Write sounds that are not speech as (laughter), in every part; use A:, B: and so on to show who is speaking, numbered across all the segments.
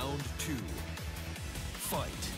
A: Round two. Fight.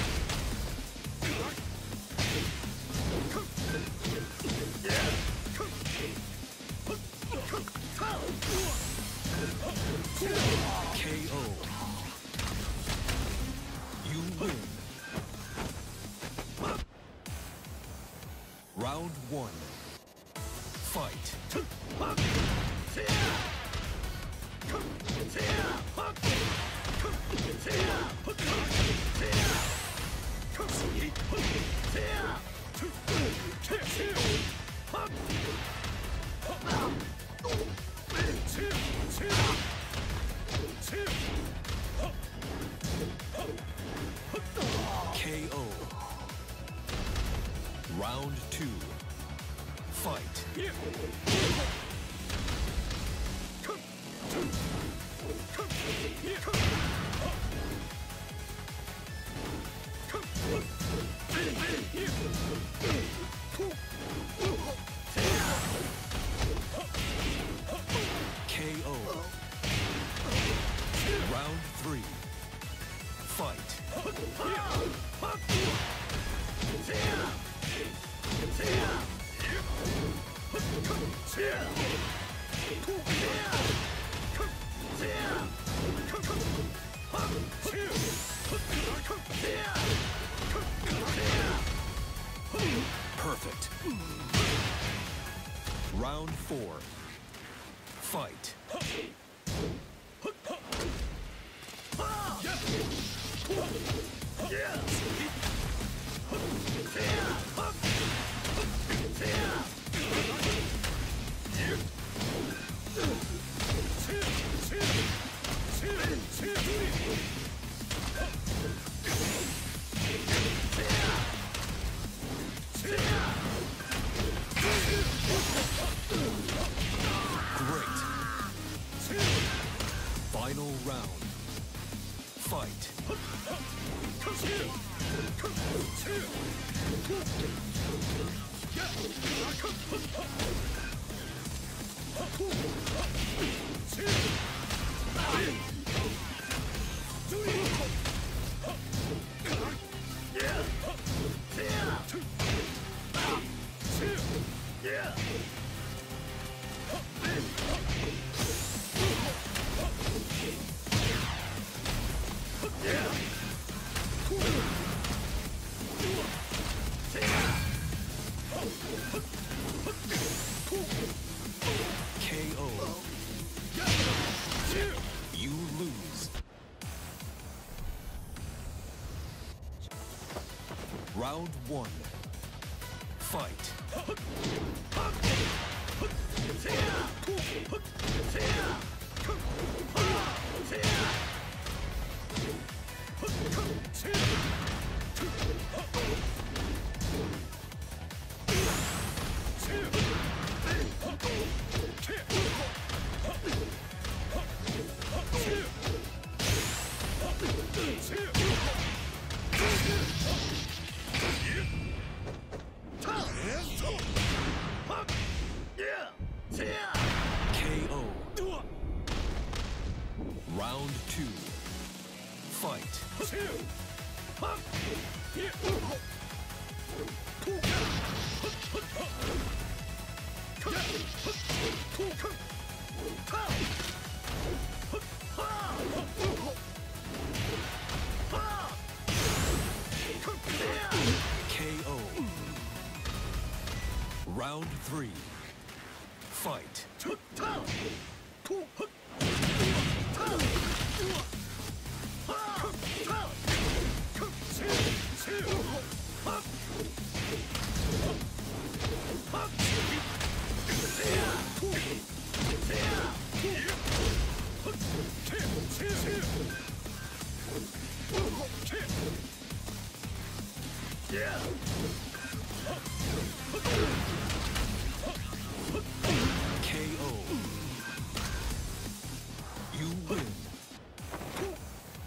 A: One. Fight. KO. Round two. Fight. KO. (laughs) Ugh. Round one. Fight. Fight. KO.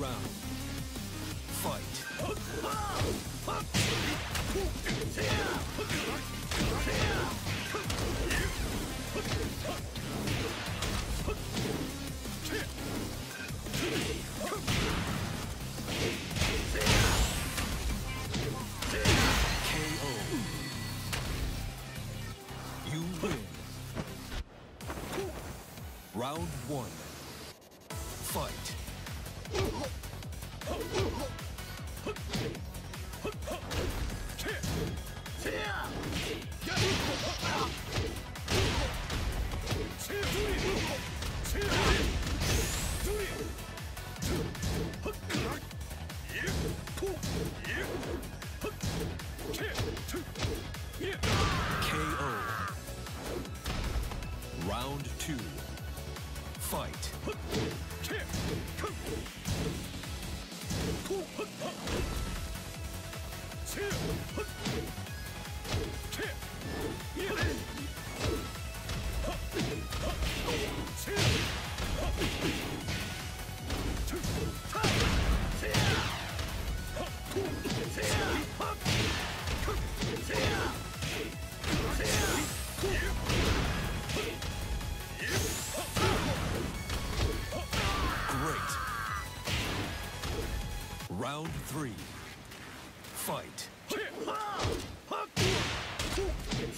A: round. Fight.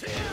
A: KO.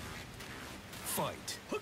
A: Fight.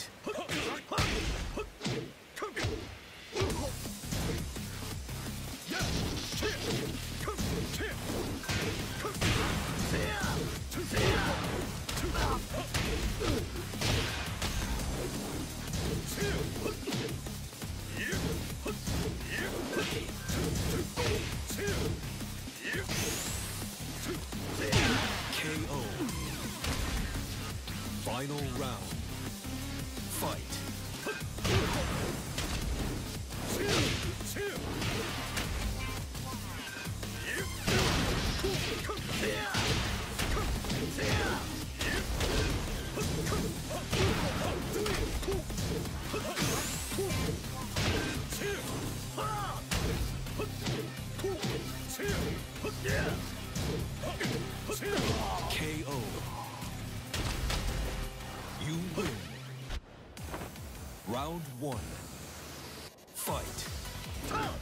A: KO. You win. Round one. Fight. Round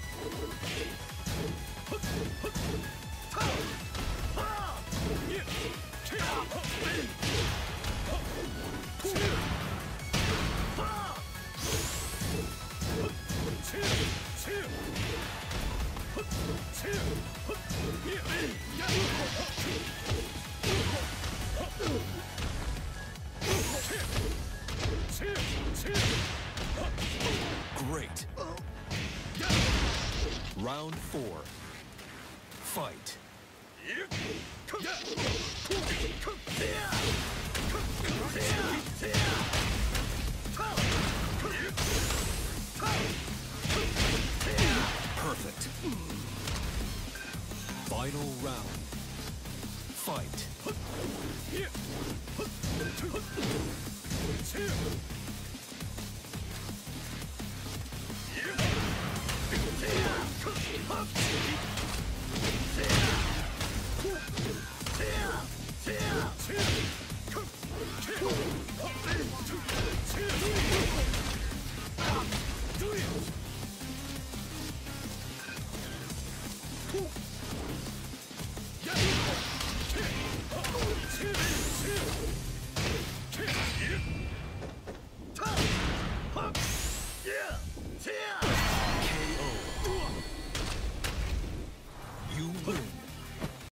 A: Great. Round four. Fight. Perfect. Final round. Fight. パンチ